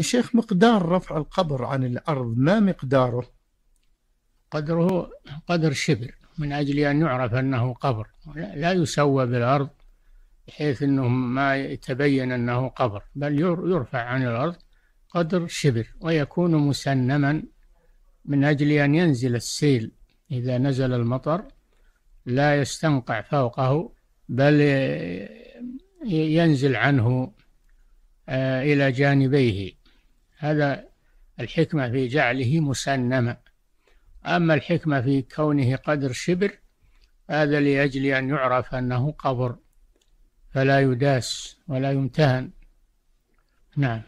الشيخ مقدار رفع القبر عن الأرض ما مقداره؟ قدره قدر شبر من أجل أن يعرف أنه قبر. لا يسوى بالأرض بحيث أنه ما يتبين أنه قبر بل يرفع عن الأرض قدر شبر ويكون مسنما من أجل أن ينزل السيل. إذا نزل المطر لا يستنقع فوقه بل ينزل عنه آه، إلى جانبيه. هذا الحكمة في جعله مسنما. أما الحكمة في كونه قدر شبر هذا لأجل أن يعرف أنه قبر فلا يداس ولا يمتهن. نعم.